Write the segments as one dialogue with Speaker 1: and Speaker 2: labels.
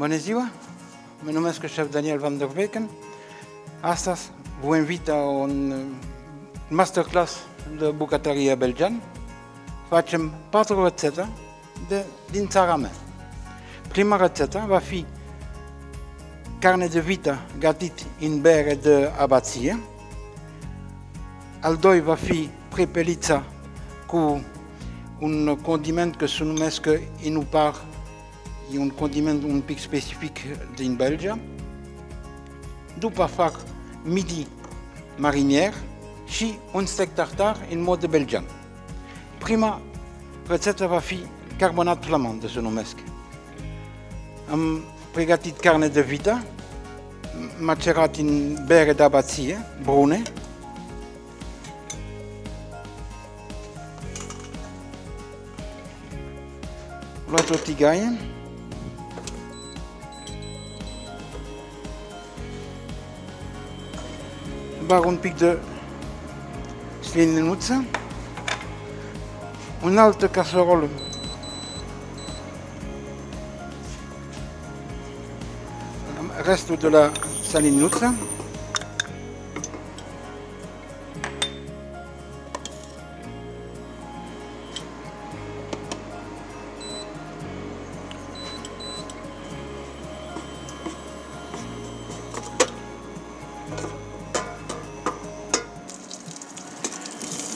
Speaker 1: Bună ziua! Mă numesc șef Daniel van der Weken. Astăzi vă invit la un masterclass de bucătărie belgean. Facem patru rețete de, din țara mea. Prima rețetă va fi carne de vită gătit în bere de abație. Al doi va fi prepelița cu un condiment care se numesc inupar, e un condiment un pic specific din Belgia. După fac midi marinier și un steak tartar în mod belgian. Prima rețetă va fi carbonat flamand, se numesc. Am pregătit carne de vită, macerat în bere de abație, brune, luat o tigaie, bag un pic de slininuță, un altă caserolă restul de la salinuță.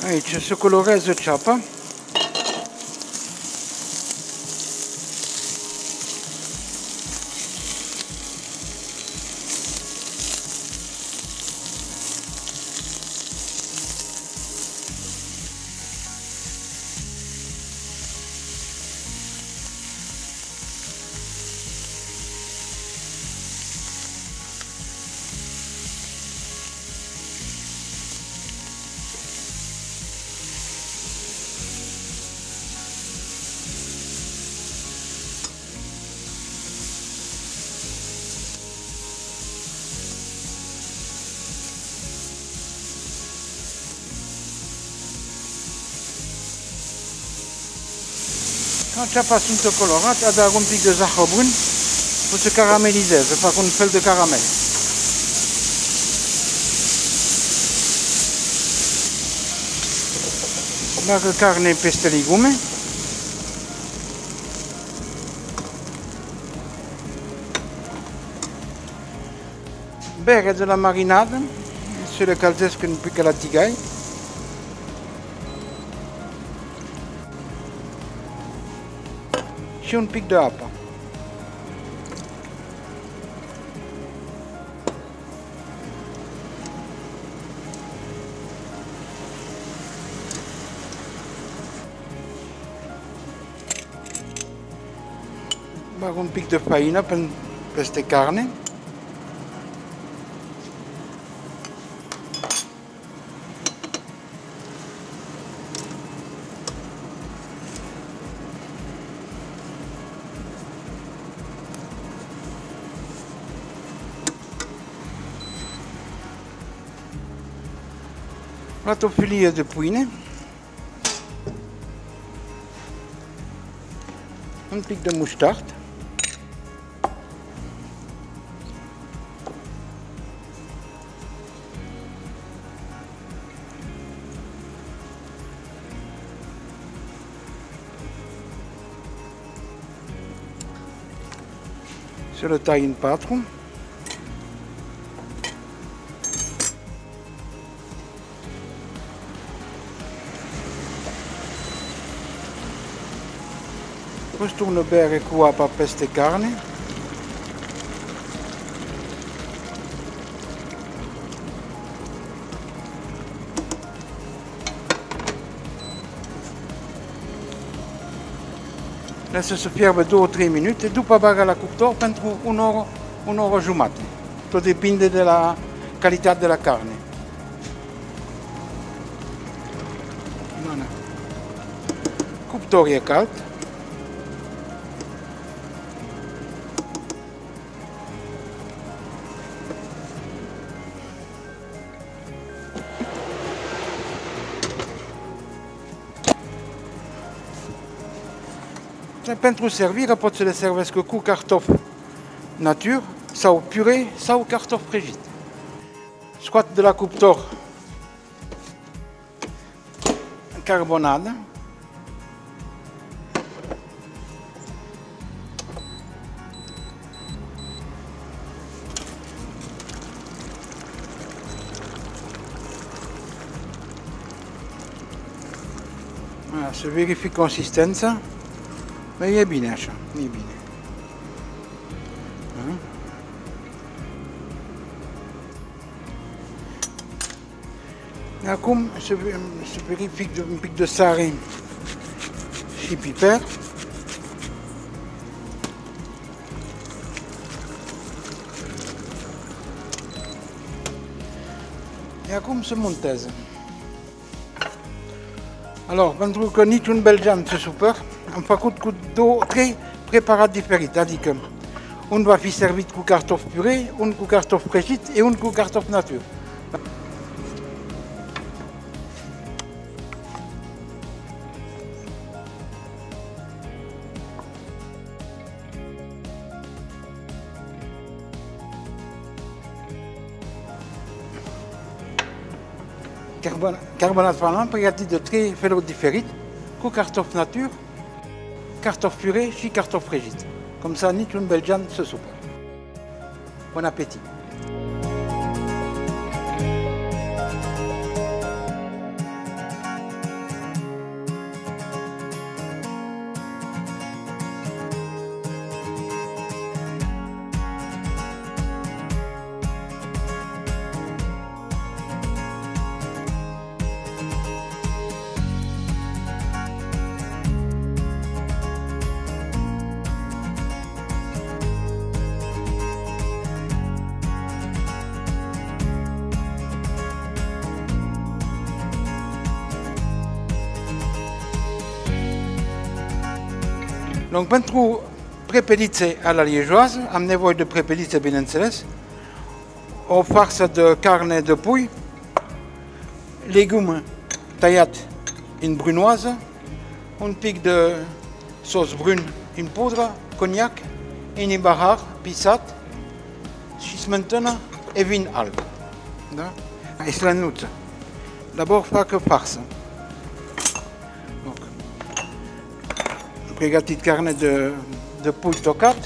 Speaker 1: Aici se colorează ceapa. Quand ceapa sunt colorate, adaug un pic de brun să se caramelizeze, fac un fel de caramel. Bagă carne peste legume. Bere de la marinadă, se le calzesc un pic la tigaie. Și un pic de apă. Bag un pic de faină peste carne. Filie de pâine, un pic de muștard, să le tai în patru. Costum bere cu apa peste carne. Lasă să fiarbă 2-3 minute, după bagă la cuptor pentru 1 oră, 1 oră jumate. Tot depinde de la calitatea de la carne. Cuptor e cald. Pentru servire pot să le servesc cu cartofi nature sau puree sau cartofi prăjit. Scoat de la cuptor carbonadă, Voilà, să verific consistența. Bă, e bine așa, e bine. Da? Acum să, să verific un pic de sare și piper. E acum se montează. Alors, pentru că niciun belgean se supăr, am făcut cu două, trei preparat diferite, adică un va fi servit cu cartofi puree, un cu cartofi prăjit și un cu cartofi natur. Carbon, carbonat flamand pregătit de trei feluri diferite, cu cartofi cartofi puree și cartofi prăjit. Cum ça, niciun belgean se supă. Bon appétit! Donc pentru prepelițe a la liejoasă am nevoie de prepelițe, bineînțeles, o farsă de carne de pui, legume tăiat în brunoază, un pic de sos brun în pudră, coniac, în bahar pisat și smântână e vin alb. Da? Slănuță. D'abord fac farsă. Pregătit carne de, de pui tocat,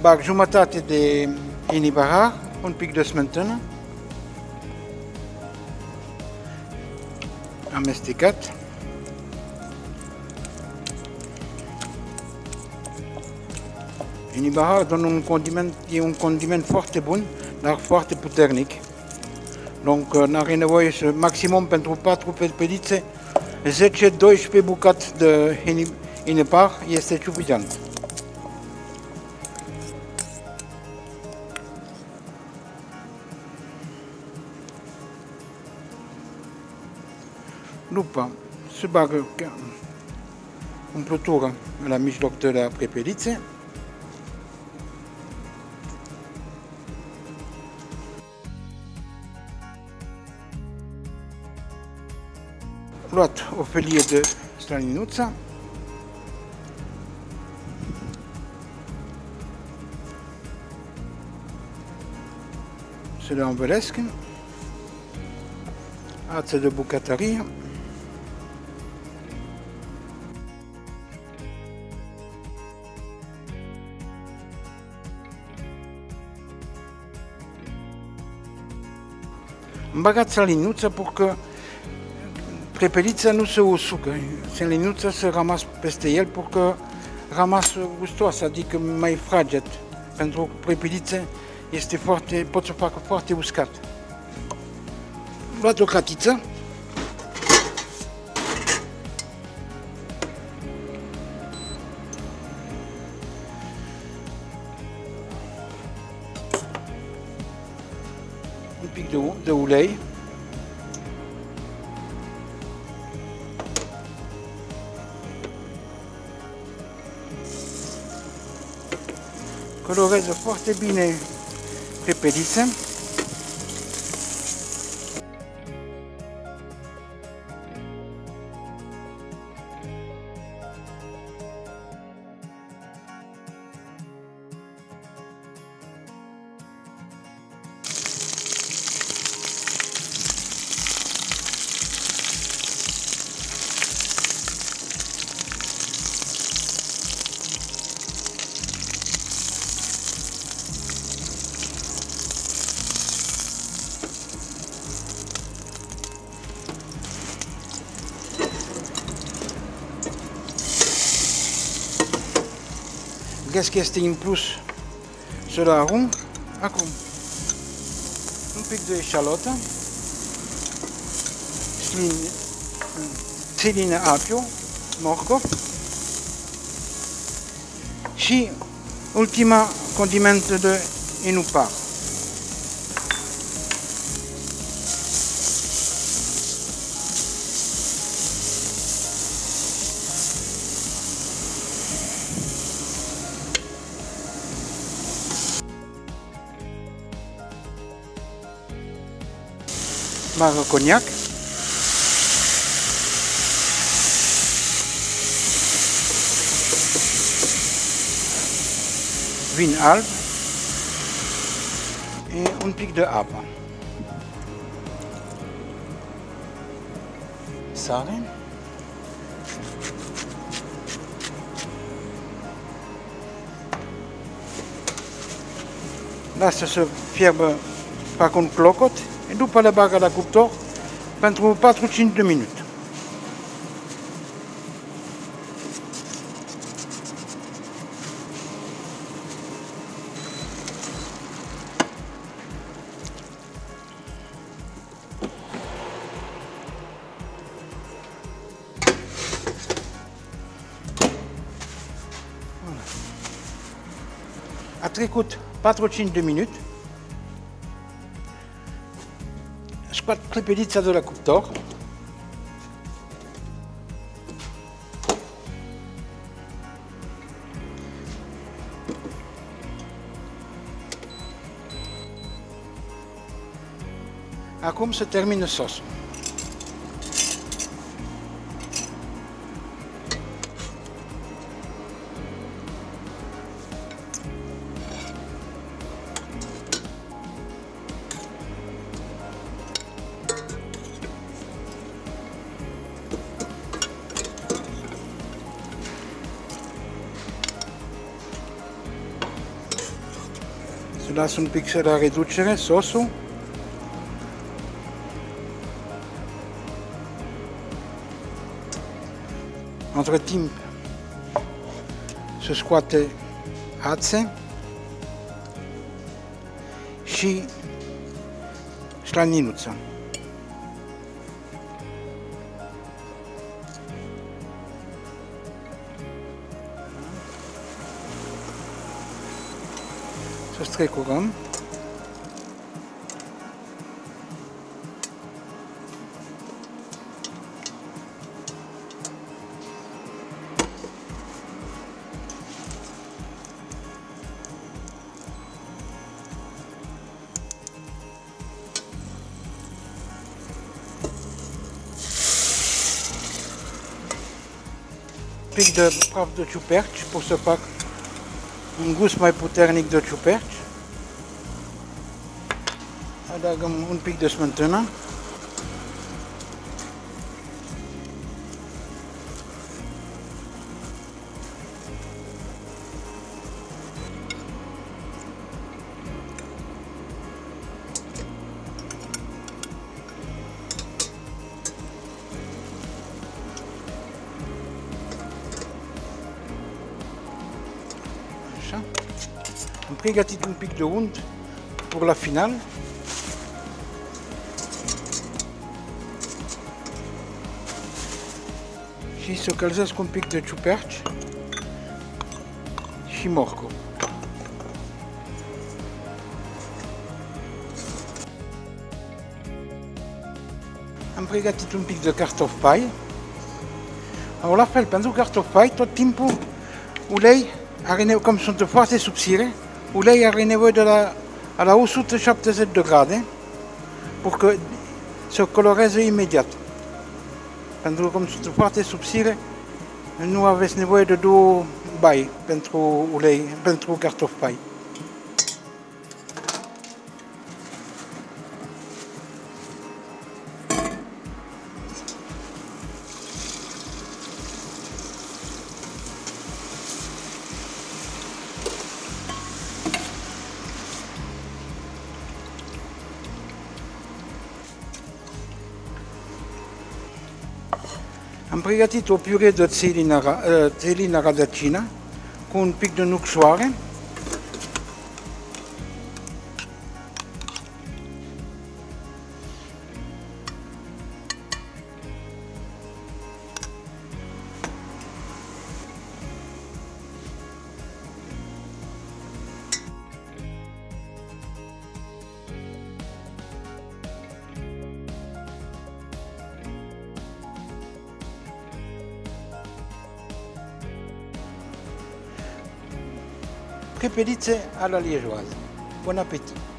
Speaker 1: bag jumătate de inibahar, un pic de smântână, amestecat. Inibahar donne un condiment, e un condiment foarte bun, dar foarte puternic. Donc n-are nevoie maximum pentru 4 pelițe, 10-12 bucăți de inibahar este suficient. După se bagă umplutură la mijloc de la prepelițe. Luat o de slaninuță. Să le învelesc. Ață de bucătărie. Am băgat salinuță pentru că prepelița nu se usucă. Salinuța se rămas peste el pentru că rămas gustoasă, adică mai fraged. Pentru prepeliță este foarte, pot să facă foarte uscat. Luat o catiță. Un pic de, de ulei. Colorează foarte bine peperiza crezi că este impus solarul. Acum, un pic de șalotă, țelină apio, morcov și ultima condimentă de inupar. mache Cognac. Vin Alp äh, et une de Apa. Sare. Lasă să fierbă, fac un clocot. După le bagă la cuptor pentru 4-5 de minute. A trecut 4-5 de minute. Scot clepelița de la cuptor. Acum se termină sosul. Las un pic să la reducere sosul. Între timp se scoate ațe și slaninuța. Pique трекуган. Pic de praf de ciuperci por ce pack un gust mai puternic de ciuperci. Adăugăm un pic de smântână. Așa. Am pregătit un pic de unt pour la finale. Și să călzesc un pic de ciuperci și morcov. Am pregătit un pic de cartofi pai. Alors la fel, pentru cartofi pai, tot timpul ulei cum sunt foarte subțire, ulei are nevoie de la, la 170 de grade, pentru că se coloreze imediat. Pentru că cum sunt foarte subțire, nu aveți nevoie de două bai pentru ulei, pentru. Am pregătit o piure de țelină, țelină rădăcină, con un pic de nuc prépédite à la liégeoise. Buon appetito!